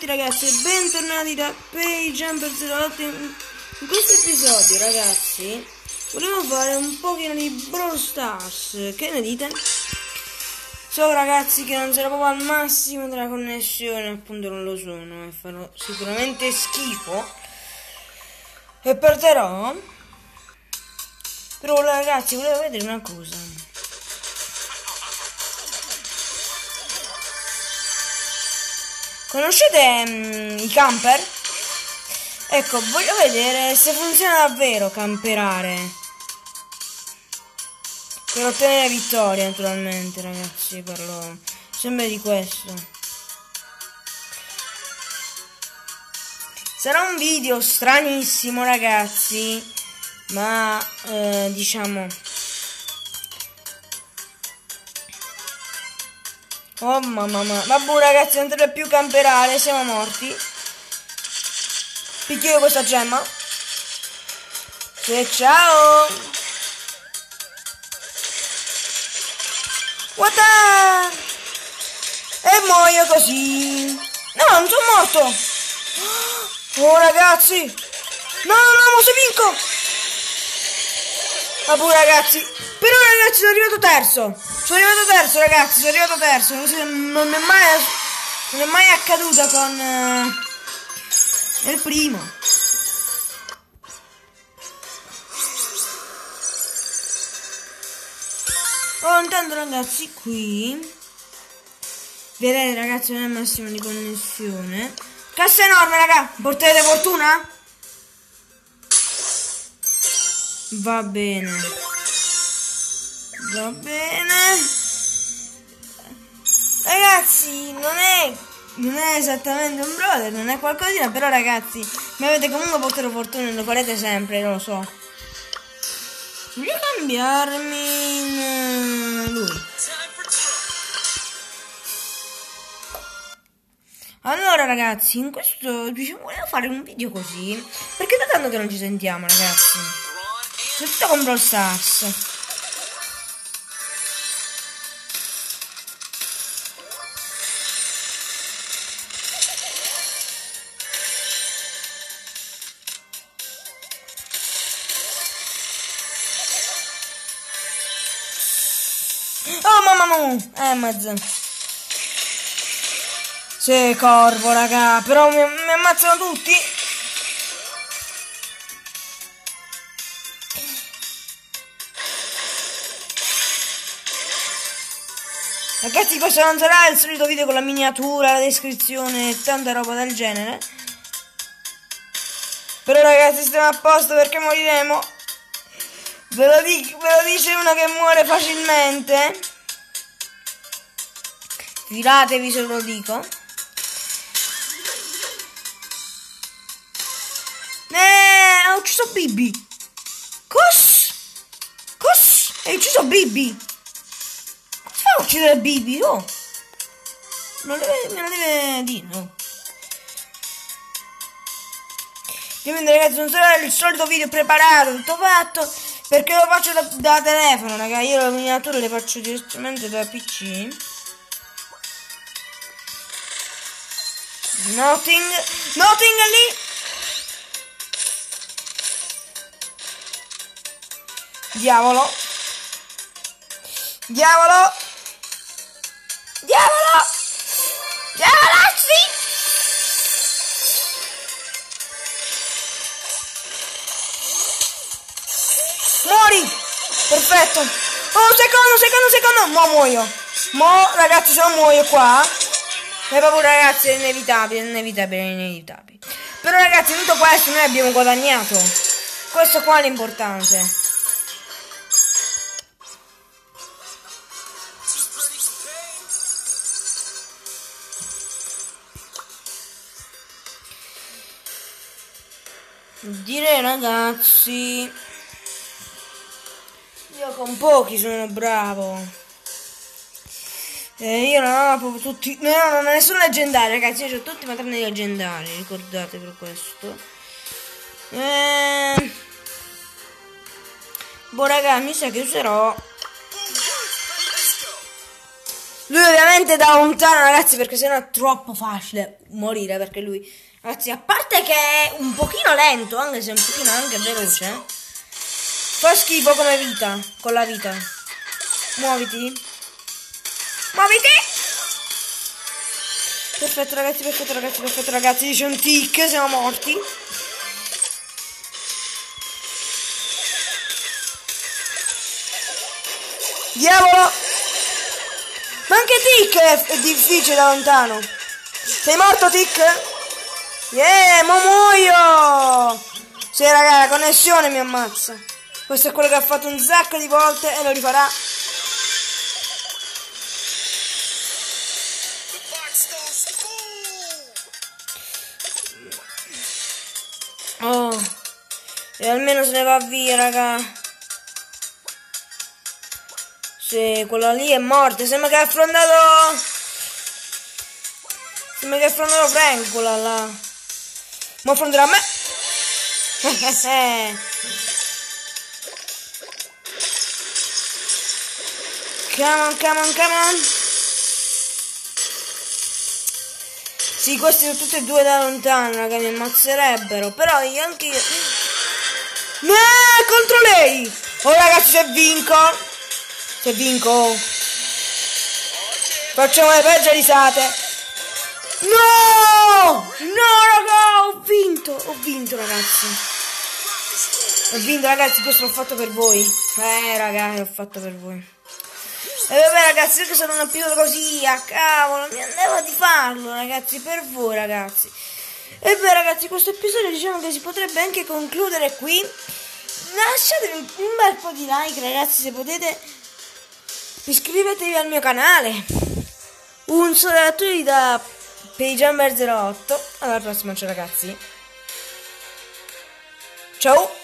tutti ragazzi e bentornati da PayJumper08 in, questo episodio ragazzi volevo fare un pochino di Brawl Stars. Che ne dite? So ragazzi che non sarà proprio al massimo della connessione appunto non lo sono e farò sicuramente schifo. E perderò però ragazzi volevo vedere una cosa Conoscete um, i camper? Ecco, voglio vedere se funziona davvero camperare. Per ottenere vittoria, naturalmente, ragazzi, parlo sempre di questo. Sarà un video stranissimo, ragazzi, ma eh, diciamo Oh mamma mia. Vabbè ragazzi, non deve più camperare, siamo morti. Picchio questa gemma. E ciao. What the... E muoio così. No, non sono morto. Oh ragazzi. No, no, no, mo se vinco. Vabbè ragazzi. Però ragazzi sono arrivato terzo. Sono arrivato terzo, ragazzi. Sono arrivato terzo. Non, non, è, mai, non è mai accaduta con eh, il primo. Oh, intanto ragazzi, qui vedete ragazzi non è il massimo di connessione. Cassa enorme, raga. Portate fortuna? Va bene. Va bene. Ragazzi, non è, non è esattamente un brother, non è qualcosina, però ragazzi, mi avete comunque portato fortuna, lo farete sempre, lo so. Voglio cambiarmi in lui. Allora ragazzi, in questo diciamo volevo fare un video così, perché da tanto che non ci sentiamo ragazzi. Tutto con Brawl Stars. Oh mamma mia! Eh mezzo. Sì, corvo, raga. Però mi, mi ammazzano tutti. Ragazzi questo non sarà il solito video con la miniatura, la descrizione e tanta roba del genere Però ragazzi stiamo a posto perché moriremo Ve lo, ve lo dice uno che muore facilmente Filatevi se lo dico. Eh, ha ucciso Bibi. Cos? Cos? Hai ucciso Bibi. Come si fa a uccidere Bibi? Oh. Non deve, me lo deve dire, no. Ovviamente ragazzi non sarà il solito video preparato, tutto fatto, perché lo faccio da, da telefono, raga. Io le miniature le faccio direttamente da PC. Nothing. Nothing lì. Diavolo. Diavolo. Diavolo. Perfetto. Oh, secondo, secondo, secondo. Mo muoio. Mo, ragazzi, se non muoio qua. Hai paura ragazzi, è inevitabile, è inevitabile, è inevitabile. Però ragazzi, tutto questo noi abbiamo guadagnato. Questo qua è l'importante. Direi ragazzi, con pochi sono bravo. Eh, io non ho proprio tutti. No, non ho nessun leggendario, ragazzi. Io ho tutti ma tranne i leggendari. Ricordate per questo. Eh... Boh, raga, mi sa che userò. Lui ovviamente da lontano, ragazzi, perché sennò è troppo facile morire, perché lui... Ragazzi, a parte che è un pochino lento, anche se è un pochino anche veloce, eh, fa schifo come vita, con la vita. Muoviti. Muoviti! Perfetto ragazzi, perfetto ragazzi, perfetto ragazzi, dice un tic, siamo morti. Diavolo! Ma anche Tic è, è difficile da lontano. Sei morto Tic? Yeah, mo muoio! Sì raga, la connessione mi ammazza. Questo è quello che ha fatto un sacco di volte e lo rifarà. Oh, e almeno se ne va via, raga. Sì, quella lì è morta. Sembra che ha affrontato... Sembra che ha affrontato Frank quella là. Ma affronterà me. come on, come on, come on. Sì, questi sono tutti e due da lontano, raga, mi ammazzerebbero. Però anche io... No, contro lei! Oh ragazzi, se vinco... Se vinco facciamo le peggio risate. No! No, raga, ho vinto. Ho vinto, ragazzi. Ho vinto, ragazzi, questo l'ho fatto per voi. Eh, ragazzi, l'ho fatto per voi. E vabbè, ragazzi, che sono un pilota così, a cavolo, mi andava di farlo, ragazzi, per voi, ragazzi. E beh, ragazzi, questo episodio diciamo che si potrebbe anche concludere qui. Lasciatemi un bel po' di like, ragazzi, se potete iscrivetevi al mio canale. Un saluto a tutti da Pagejumper08. Alla prossima, ciao ragazzi. Ciao.